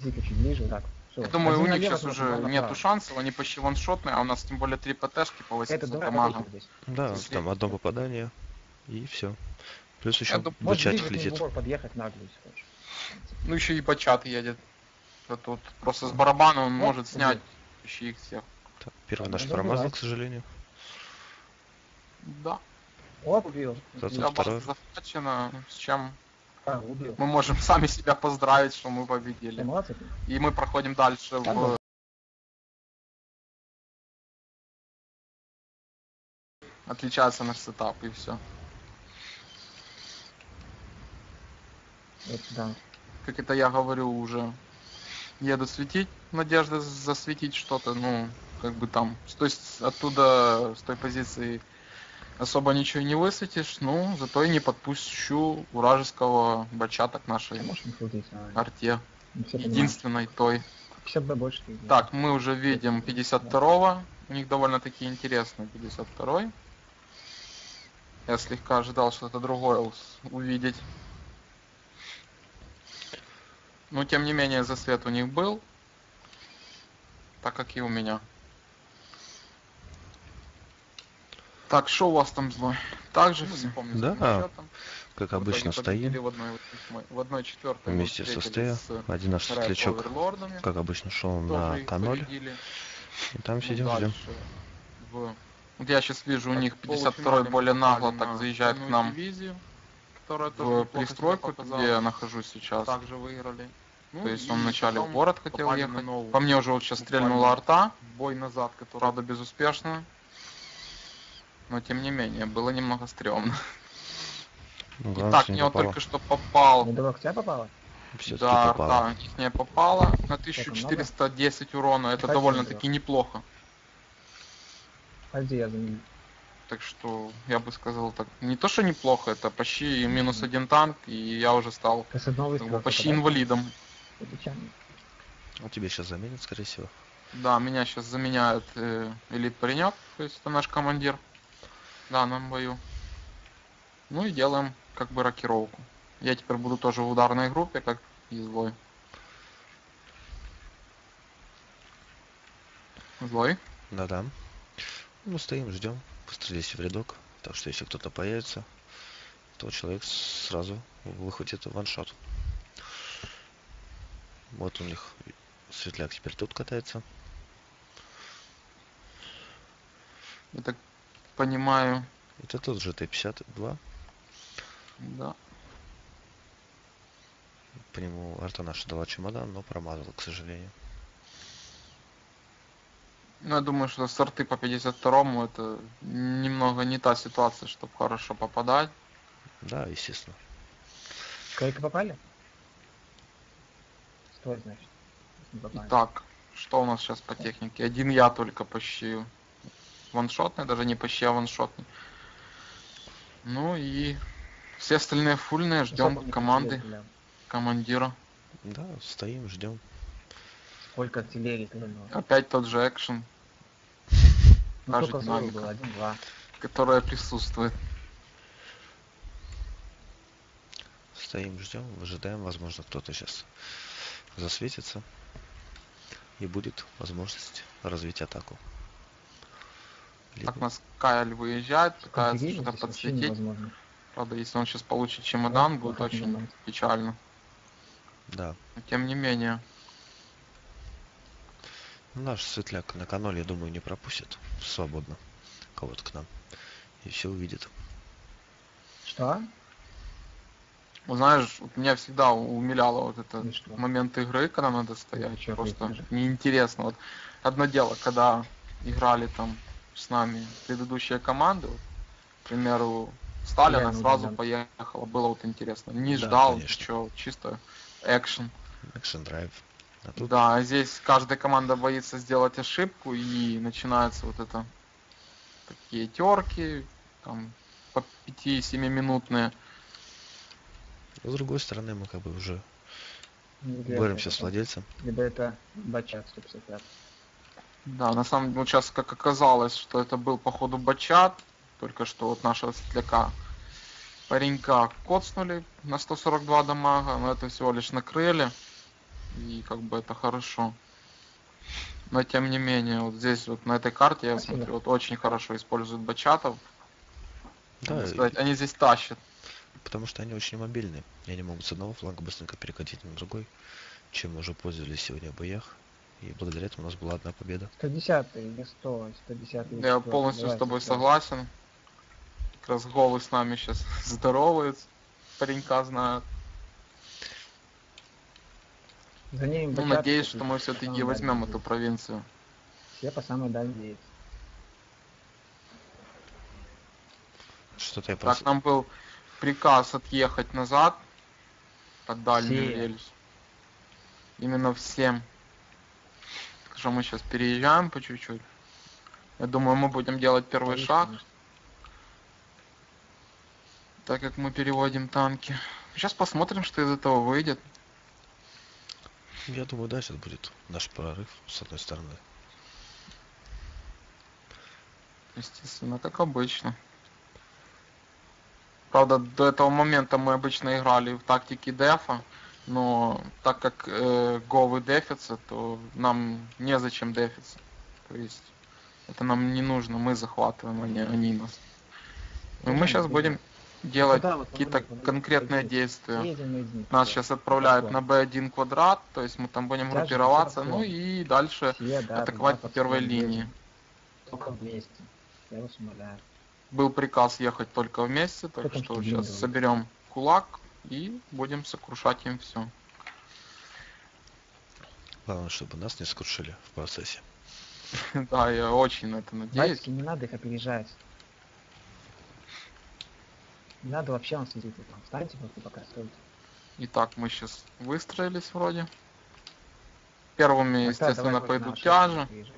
чуть ближе, так. Я думаю, Один у них сейчас уже нету шансов, они почти ваншотные, а у нас тем более три ПТшки по Это 800 давай дамага. Да, там одно попадание и все. Плюс еще думаю, Можешь бычатик ближе к летит. Подъехать хочешь. Ну еще и Бачат едет. Тут просто с барабана он Вот, может снять почти их всех. Так, Первый наш промазал, к сожалению. Да. Оп, убил. Зато второй. база захвачена, с чем А, убил. мы можем сами себя поздравить, что мы победили. молодцы. И мы проходим дальше Да, в... да. Отличается наш сетап и все. Вот сюда. Как это я говорю уже. Еду светить, надежда засветить что-то, ну, как бы там, той, с- оттуда, с той позиции особо ничего не высветишь, ну, зато и не подпущу вражеского бачата к нашей крутить. а, арте, понимают. единственной той. 50 Б больше. Так, мы уже видим 52-го, у них довольно-таки интересный 52-й. Я слегка ожидал что-то другое увидеть. Но тем не менее засвет у них был. Так как и у меня. Так, что у вас там злой? Так же все помню. Да. Как обычно стоим В одной, в одной четвертой вместе со Стея. Один наш светлячок, как обычно, шел Тоже на их К0. победили. И там Ну, сидим, ждем. в- Вот я сейчас вижу, у них в 52-й полуфинале более нагло так заезжает к нам дивизию, которая тоже в пристройку, где я нахожусь сейчас. также выиграли. Ну То есть он вначале в город хотел ехать. По мне уже вот сейчас стрельнула арта, Бой назад, который... правда безуспешно. Но тем не менее, было немного стрёмно. Ну, главное, Итак, не мне вот попало. только что попал. Недорог тебя попало? Всё-таки Да, попало. арта ихняя попала на много? 1410 урона. Это довольно-таки неплохо. Пойди, я за ним. Так что я бы сказал так. Не то, что неплохо, это почти минус один танк, и я уже стал как бы, почти инвалидом. Он тебе сейчас заменит, скорее всего. Да, меня сейчас заменяет э, элит паренек, то есть это наш командир данном бою. Ну и делаем как бы рокировку. Я теперь буду тоже в ударной группе, как и злой. Злой? Да-да. Мы стоим, ждем. Пострелись в рядок. Так что если кто-то появится, то человек сразу выхватит ваншот. Вот у них светляк теперь тут катается. Так понимаю, Это тот же Т-52. да. По нему арта наша дала чемодан, но промазала, к сожалению. Ну, я думаю, что сорты по 52-му это немного не та ситуация, чтобы хорошо попадать. Да, естественно. Сколько попали? Стой, значит. Так, что у нас сейчас по технике? Один я только почти ваншотный, даже не почти, а ваншотный. Ну и все остальные фульные, ждем Особо команды, стрелял. командира. Да, стоим, ждем. Сколько артиллерии стрельнуло. Опять тот же экшен, Ну, та же динамика. было? Которая присутствует. Стоим, ждем, ожидаем. Возможно, кто-то сейчас засветится. и будет возможность развить атаку. Так нас Кайль выезжает, пытается что-то подсветить. Правда, если он сейчас получит чемодан, Да, будет очень печально. Да. Но тем не менее, Ну, Наш светляк на канале, я думаю, не пропустит свободно кого-то к нам. И все увидит. Что? ну, знаешь, вот меня всегда умиляло вот это что? момент игры, когда надо стоять. чё, Просто неинтересно. Вот одно дело, когда играли там с нами предыдущие команды, вот, к примеру, Сталина Реально сразу поехала, было вот интересно. Не Да, ждал, конечно. ничего, чисто экшен. Action Drive. А тут Да, а здесь каждая команда боится сделать ошибку и начинается вот это такие терки, там по 5-7 минутные. Но с другой стороны, мы как бы уже Либо боремся это- с владельцем. Либо это бачат 150. Да, на самом деле, вот сейчас как оказалось, что это был походу бачат, только что вот нашего светляка паренька коцнули на 142 дамага, но это всего лишь накрыли, и как бы это хорошо. Но тем не менее, вот здесь вот на этой карте, я Спасибо. смотрю, вот очень хорошо используют бачатов. Да, Можно и- сказать, они здесь тащат. потому что они очень мобильные. И они могут с одного фланга быстренько перекатить на другой, чем уже пользовались сегодня в боях. И благодаря этому у нас была одна победа. 110 или 100, 110 Я полностью с тобой согласен. Как раз голы с нами сейчас здороваются. Паренька знают. За ними Ну, надеюсь, что мы все-таки возьмем эту провинцию. Все по самой дальней. Что-то я Так, просил. нам был приказ отъехать назад под дальнюю Все. рельсу. Именно всем. Что мы сейчас переезжаем по чуть-чуть. Я думаю, мы будем делать первый Боюсь, шаг, конечно. так как мы переводим танки. Сейчас посмотрим, что из этого выйдет. Я думаю, да, сейчас будет наш прорыв с одной стороны. Естественно, как обычно. Правда, до этого момента мы обычно играли в тактике дефа, но так как э, говы дефятся, то нам незачем дефиться. То есть это нам не нужно, мы захватываем, а не они нас. И мы Зачем сейчас будем делать Куда вот какие-то конкретные действия. Нас сейчас отправляют на B1 квадрат, то есть мы там будем группироваться, ну и дальше да, атаковать да, по первой линии. Только вместе. Я вас умоляю. Был приказ ехать только вместе, так что сейчас соберем кулак и будем сокрушать им все. Главное, чтобы нас не скрушили в процессе. Да, я очень на это надеюсь. Батьки, не надо их опережать. Не надо вообще он сидит там. Встаньте просто пока стойте. Итак, мы сейчас выстроились вроде. Первыми, естественно, вот пойдут тяжи, приезжай.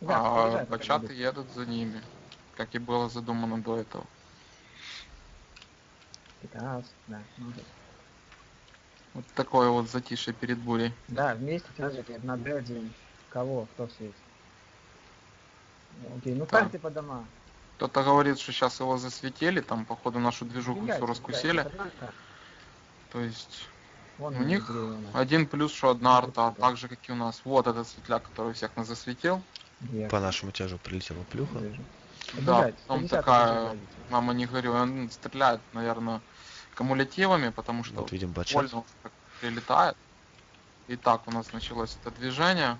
Да, а будут. едут за ними, как и было задумано до этого. Приказ, да. Вот такое вот затишье перед бурей. Да, вместе тяжете на Д1. Кого? Кто светит? Окей, ну Так. карты по домам. Кто-то говорит, что сейчас его засветили, там, походу, нашу движуху все раскусили. То есть Вон У них один плюс, что одна арта, сюда. так же, как и у нас. Вот этот светляк, который всех нас засветил. По нашему тяжу прилетела плюха. Вижу. Да, потом 110 такая, мама не говорю, он стреляет, наверное, кумулятивами, потому что Вот видим как прилетает. Итак, у нас началось это движение.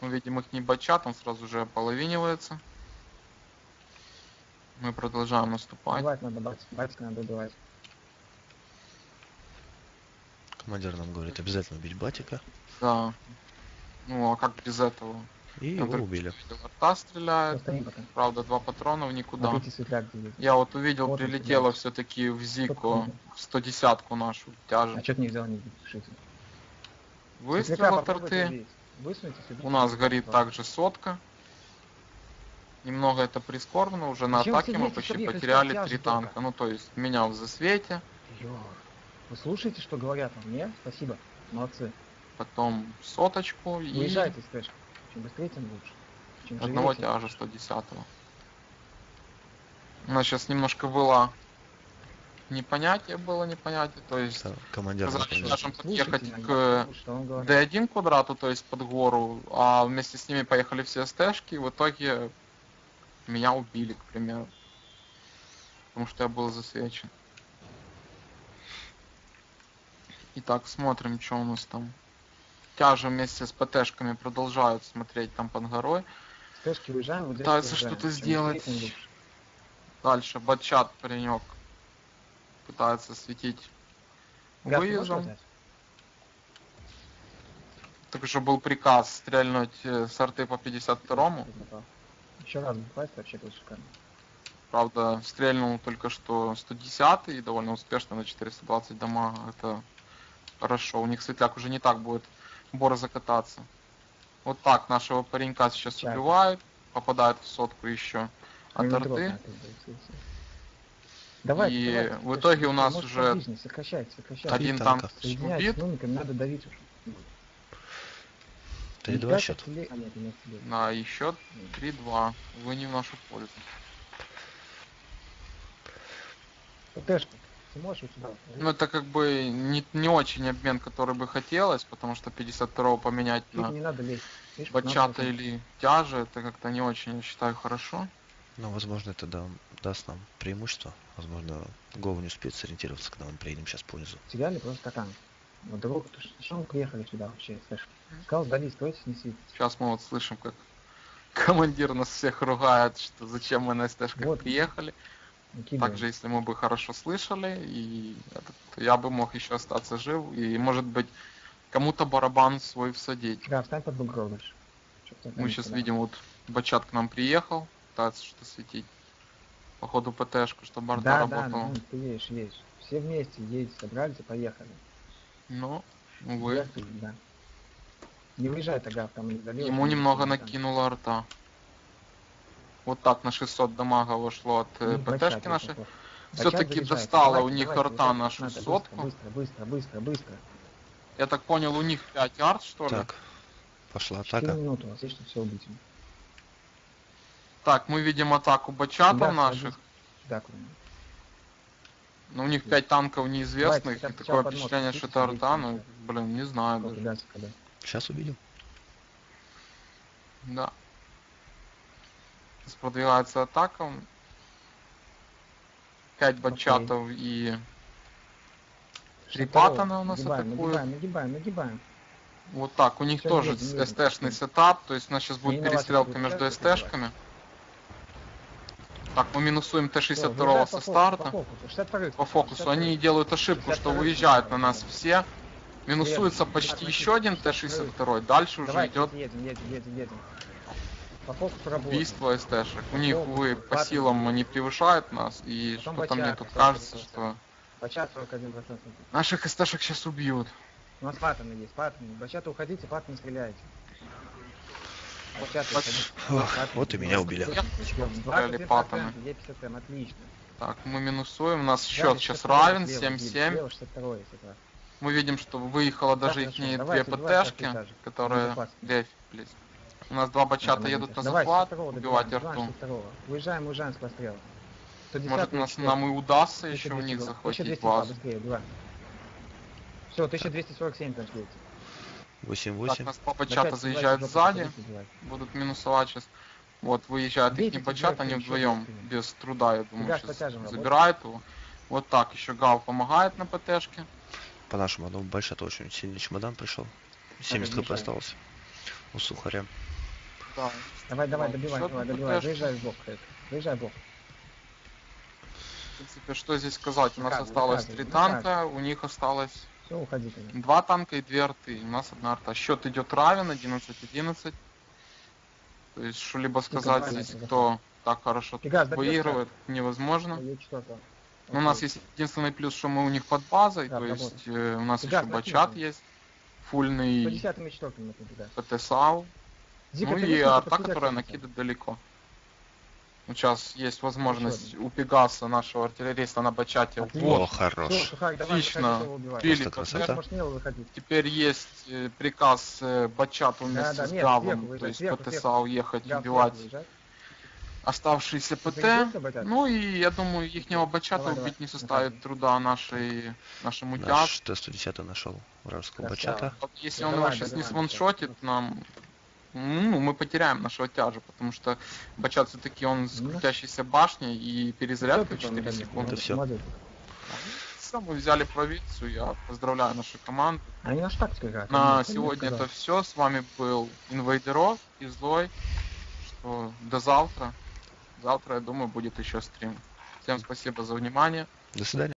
Мы видим их не бачат, он сразу же ополовинивается. Мы продолжаем наступать. Убивать надо, батька, батька надо убивать. Командир нам говорит, обязательно убить батика. Да. Ну а как без этого? И Я его убили. видел, Арта стреляет. Правда, два патрона в никуда. Я вот увидел, Вот прилетело все-таки в Зико, Спокойно. в 110-ку нашу А тяжесть. что ты не взял, не пишите. Выстрел от арты. У нас горит также сотка. Немного это прискорбно, уже на атаке мы почти потеряли три танка. Ну то есть меня в засвете, Ё. Вы слушаете, что говорят вам? Нет? Спасибо. Молодцы. потом соточку и Уезжайте, Стэш. Чем быстрее, тем лучше. Чем одного живее, тяжа 110-го. У нас сейчас немножко была непонятие было, непонятие. То есть Это командир сказали, что подъехать к что он говорит. D1 квадрату, то есть под гору, а вместе с ними поехали все СТшки, и в итоге меня убили, к примеру. Потому что я был засвечен. Итак, смотрим, что у нас там. Тяжи вместе с ПТшками продолжают смотреть там под горой. Стэшки уезжаем, вот Пытаются что-то сделать. Дальше батчат паренек пытается светить Газ, выездом. сказать? Так что был приказ стрельнуть э, с арты по 52-му. Еще раз бухать, вообще будет шикарно. Правда, стрельнул только что 110 и довольно успешно на 420 дамага. Это хорошо. У них светляк уже не так будет бор закататься. Вот так нашего паренька сейчас Чак. убивают. Попадают в сотку еще от Ну, арты. бы, если- если. Давай, И давай, в итоге у нас уже подвижнее, Сокращать, сокращать. Один Три танк убит. надо давить уже. 3-2 счет. А нет, не отстрелять. на еще 3-2. Вы не в нашу пользу. ПТшка, ты можешь у тебя? Ну это как бы не, не очень обмен, который бы хотелось, потому что 52 поменять Тут на не надо лезть. Видишь, бачата 15%. или тяжи, это как-то не очень, я считаю, хорошо. Ну, возможно, это да, даст нам преимущество. Возможно, Гова не успеет сориентироваться, когда мы приедем сейчас по низу. Теряли просто танк. Вот дорогу, то что мы приехали сюда вообще, слышь? Сказал, сдались, стройтесь, не сидите. Сейчас мы вот слышим, как командир нас всех ругает, что зачем мы на СТшках Вот. приехали. Также, если мы бы хорошо слышали, и этот, то я бы мог еще остаться жив, и, может быть, кому-то барабан свой всадить. Да, встань под бугром Мы сейчас видим, вот Бачат к нам приехал, пытается что-то светить. Походу ПТшку, чтобы арта Да, да, работала. ну, ты едешь, едешь. Все вместе едете, собрались и поехали. Ну, увы. Ехали, да. Не выезжай тогда, там не залил. Ему немного накинуло арта. Вот так на 600 дамага вошло от Ну, э, ПТшки нашей. Все-таки достала у них арта нашу надо, быстро, сотку. Быстро, быстро, быстро, быстро. Я так понял, у них 5 арт, что ли? Так, пошла атака. все убить. Так, мы видим атаку бачатов Да, наших. Но у них 5 танков неизвестных. Давайте, И сейчас такое впечатление, что это арта, ну, блин, не знаю даже. Сейчас увидим. Да. Сейчас продвигается атака. 5 бачатов и три Второго. паттона у нас нагибаем, атакуют. Нагибаем, нагибаем, нагибаем. Вот так, у них Всё, тоже. СТшный сетап, то есть у нас сейчас будет вас перестрелка между СТшками. Так, мы минусуем Всё, Т-62 выезжай со старта. По фокусу, 62 По фокусу. Они делают ошибку, что 62-й выезжают на нас все. Минусуется почти еще один 62-й. Т-62. Дальше уже идет едем, едем, едем, едем. Убийство СТшек. У них, увы, по силам они превышают нас, и что-то мне тут кажется, что Бачат 41%. наших СТшек сейчас убьют. У нас паттоны есть, паттоны. Бачата уходите, паттоны стреляйте. Бачата вот и меня убили. Стреляли 21%, паттоны. Е50М, отлично. Так, мы минусуем, у нас счет сейчас 62-й равен, слева, 7-7. Слева 62 если так. Мы видим, что выехало даже их две ПТшки, которые... Левь, блядь. У нас два бачата едут на захват, 62-го убивать. 62-го. Уезжаем, уезжаем с пострела. 110 Может нас, 4. нам и удастся еще в 1200, них захватить 1202, базу. Все, 1247 там следует. 8-8. Так, нас два бачата заезжают сзади, будут минусовать сейчас. Вот, выезжают их бачат, они вдвоем, без труда, я думаю, сейчас забирают его. Вот так, еще Гал помогает на ПТшке. По нашему одному большой очень сильный чемодан пришел. 70 хп осталось. У сухаря. Да. Давай, давай, Вот, добивай, счет давай, добивай. Выезжай в бок, Крейг. Выезжай в бок. В принципе, что здесь сказать? У нас Доказывай, осталось доказывай, три танка, у них осталось Все, уходи тогда. два танка и две арты. У нас одна арта. Счет идет равен, 11-11. То есть что-либо сказать здесь, давай. кто так хорошо Фига, добьёшь выигрывает, невозможно. Но у нас есть единственный плюс, что мы у них под базой, Да, то работает. есть э, у нас Фига, еще бачат есть, фульный 110 и 4 минуты туда. ПТСАУ, ну и арта, которая накидывает далеко. Ну, сейчас есть возможность у Пегаса, нашего артиллериста на бачате. Отлично. Вот, О, хорош. Давай, Отлично. смело выходить. Теперь есть э, приказ э, Бачату Да, вместе да, с нет, Гавом, сверху то есть сверху, ПТСАУ ехать Гав, убивать оставшиеся ПТ. Ну и я думаю, ихнего бачата Давай, давай. убить не составит труда нашей, нашему. Наш Т-110 нашел вражеского бачата. Если он давай, его сейчас не давай, сваншотит, нам ну, мы потеряем нашего тяжа, потому что Бачат все-таки он с Ну. крутящейся башней и перезарядка Всё, 4 потом, секунды. Это. Молодец. Все, мы взяли провинцию, я поздравляю нашу команду. Они нашу тактику играют. На сегодня это все. С вами был Инвейдеров и Злой. Что до завтра. Завтра, я думаю, будет еще стрим. Всем спасибо за внимание. До свидания.